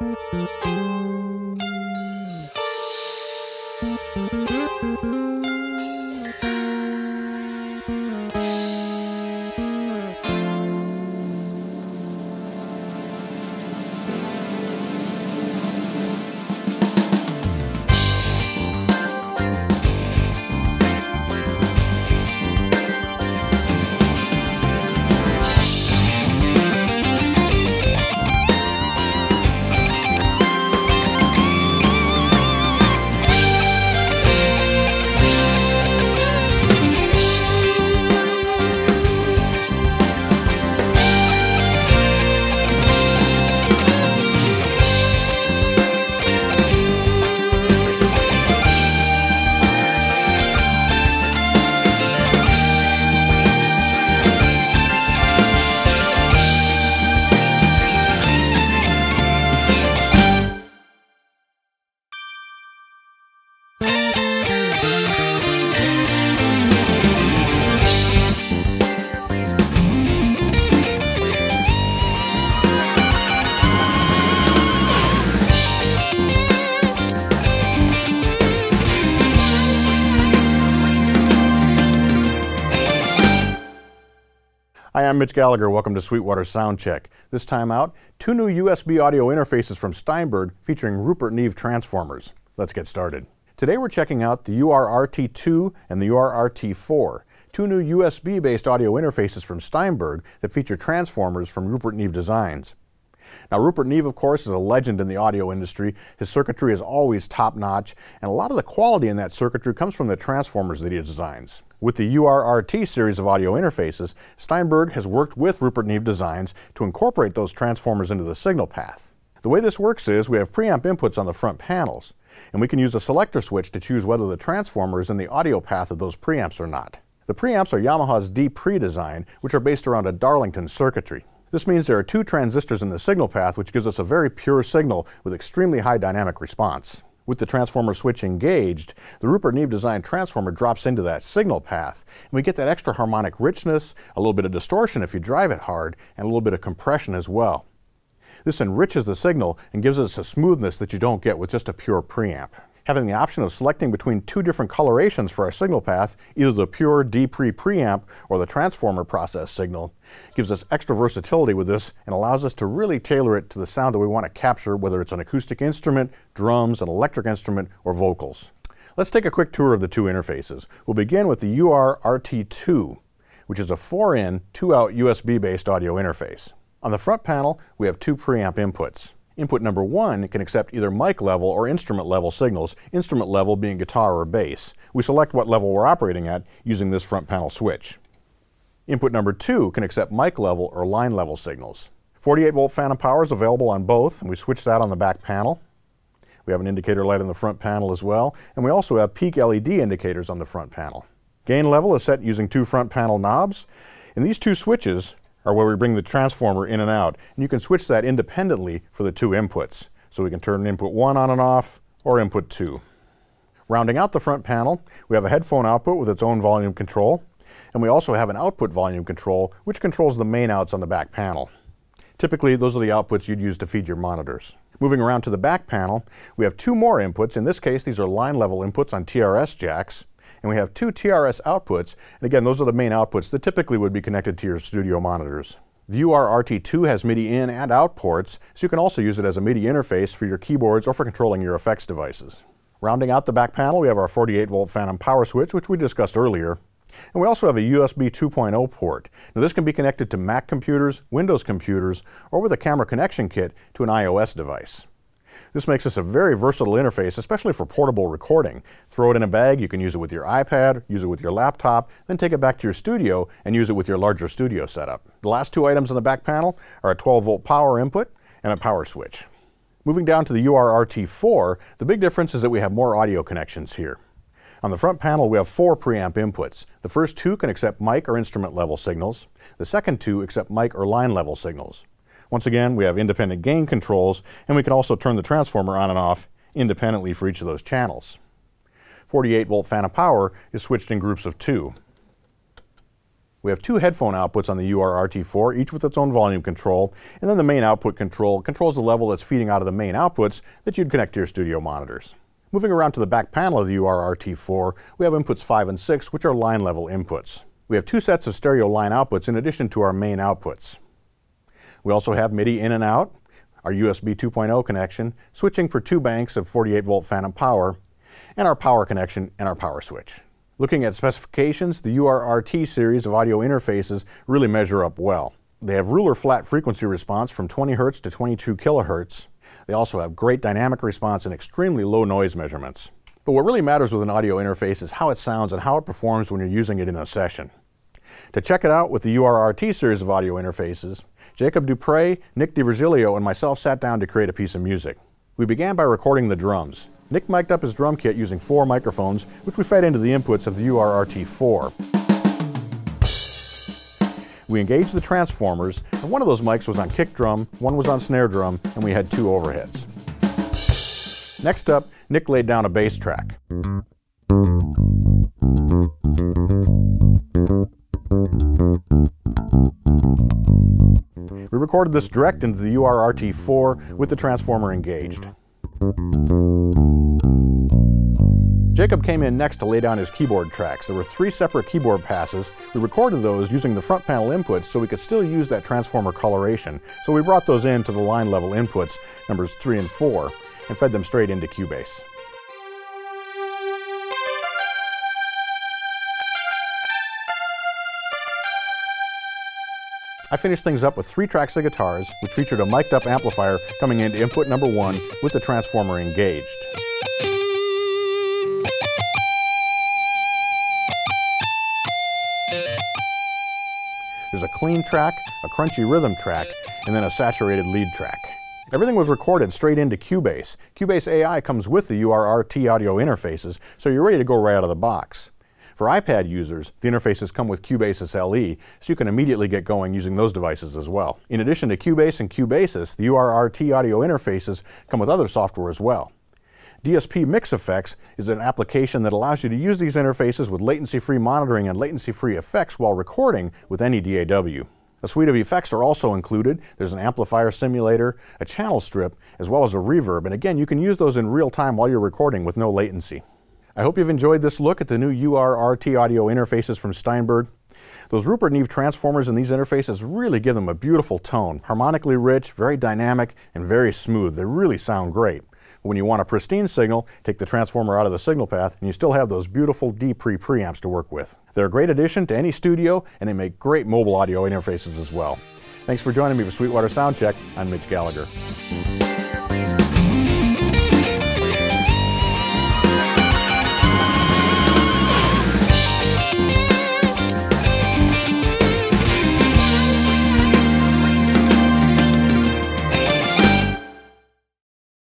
Música Hi, I'm Mitch Gallagher. Welcome to Sweetwater Soundcheck. This time out, two new USB audio interfaces from Steinberg featuring Rupert Neve transformers. Let's get started. Today we're checking out the URRT2 and the URRT4, two new USB-based audio interfaces from Steinberg that feature transformers from Rupert Neve Designs. Now, Rupert Neve, of course, is a legend in the audio industry. His circuitry is always top notch, and a lot of the quality in that circuitry comes from the transformers that he designs. With the URRT series of audio interfaces, Steinberg has worked with Rupert Neve Designs to incorporate those transformers into the signal path. The way this works is we have preamp inputs on the front panels, and we can use a selector switch to choose whether the transformer is in the audio path of those preamps or not. The preamps are Yamaha's D-Pre design, which are based around a Darlington circuitry. This means there are two transistors in the signal path, which gives us a very pure signal with extremely high dynamic response. With the transformer switch engaged, the Rupert Neve design transformer drops into that signal path, and we get that extra harmonic richness, a little bit of distortion if you drive it hard, and a little bit of compression as well. This enriches the signal and gives us a smoothness that you don't get with just a pure preamp having the option of selecting between two different colorations for our signal path, either the pure D-Pre preamp or the transformer process signal, gives us extra versatility with this and allows us to really tailor it to the sound that we want to capture, whether it's an acoustic instrument, drums, an electric instrument, or vocals. Let's take a quick tour of the two interfaces. We'll begin with the UR-RT2, which is a 4-in, 2-out USB-based audio interface. On the front panel, we have two preamp inputs. Input number one can accept either mic level or instrument level signals, instrument level being guitar or bass. We select what level we're operating at using this front panel switch. Input number two can accept mic level or line level signals. 48 volt phantom power is available on both, and we switch that on the back panel. We have an indicator light on the front panel as well, and we also have peak LED indicators on the front panel. Gain level is set using two front panel knobs, and these two switches are where we bring the transformer in and out. And you can switch that independently for the two inputs. So we can turn input 1 on and off, or input 2. Rounding out the front panel, we have a headphone output with its own volume control, and we also have an output volume control, which controls the main outs on the back panel. Typically, those are the outputs you'd use to feed your monitors. Moving around to the back panel, we have two more inputs. In this case, these are line level inputs on TRS jacks, and we have two TRS outputs. And again, those are the main outputs that typically would be connected to your studio monitors. The UR-RT2 has MIDI in and out ports, so you can also use it as a MIDI interface for your keyboards or for controlling your effects devices. Rounding out the back panel, we have our 48 volt phantom power switch, which we discussed earlier. And we also have a USB 2.0 port. Now this can be connected to Mac computers, Windows computers, or with a camera connection kit to an iOS device. This makes this a very versatile interface, especially for portable recording. Throw it in a bag, you can use it with your iPad, use it with your laptop, then take it back to your studio and use it with your larger studio setup. The last two items on the back panel are a 12 volt power input and a power switch. Moving down to the URRT4, the big difference is that we have more audio connections here. On the front panel, we have four preamp inputs. The first two can accept mic or instrument level signals. The second two accept mic or line level signals. Once again, we have independent gain controls, and we can also turn the transformer on and off independently for each of those channels. 48 volt phantom power is switched in groups of two. We have two headphone outputs on the URRT4, each with its own volume control, and then the main output control controls the level that's feeding out of the main outputs that you'd connect to your studio monitors. Moving around to the back panel of the URRT4, we have inputs 5 and 6, which are line level inputs. We have two sets of stereo line outputs in addition to our main outputs. We also have MIDI in and out, our USB 2.0 connection, switching for two banks of 48 volt phantom power, and our power connection and our power switch. Looking at specifications, the URRT series of audio interfaces really measure up well. They have ruler flat frequency response from 20 Hz to 22 kHz. They also have great dynamic response and extremely low noise measurements. But what really matters with an audio interface is how it sounds and how it performs when you're using it in a session. To check it out with the URRT series of audio interfaces, Jacob Dupre, Nick D'Virgilio, and myself sat down to create a piece of music. We began by recording the drums. Nick mic'd up his drum kit using four microphones, which we fed into the inputs of the URRT4. We engaged the transformers, and one of those mics was on kick drum, one was on snare drum, and we had two overheads. Next up, Nick laid down a bass track. We recorded this direct into the URRT4 with the transformer engaged. Jacob came in next to lay down his keyboard tracks. There were three separate keyboard passes. We recorded those using the front panel inputs so we could still use that transformer coloration. So we brought those in to the line level inputs, numbers 3 and 4, and fed them straight into Cubase. I finished things up with three tracks of guitars, which featured a mic'd up amplifier coming into input number one with the transformer engaged. There's a clean track, a crunchy rhythm track, and then a saturated lead track. Everything was recorded straight into Cubase. Cubase AI comes with the URRT audio interfaces, so you're ready to go right out of the box. For iPad users, the interfaces come with Cubasis LE, so you can immediately get going using those devices as well. In addition to Cubase and Cubasis, the URRT audio interfaces come with other software as well. DSP Mix Effects is an application that allows you to use these interfaces with latency-free monitoring and latency-free effects while recording with any DAW. A suite of effects are also included. There's an amplifier simulator, a channel strip, as well as a reverb. And again, you can use those in real time while you're recording with no latency. I hope you've enjoyed this look at the new URRT audio interfaces from Steinberg. Those Rupert Neve transformers in these interfaces really give them a beautiful tone, harmonically rich, very dynamic, and very smooth. They really sound great. When you want a pristine signal, take the transformer out of the signal path and you still have those beautiful D-Pre preamps to work with. They're a great addition to any studio and they make great mobile audio interfaces as well. Thanks for joining me for Sweetwater Soundcheck. I'm Mitch Gallagher.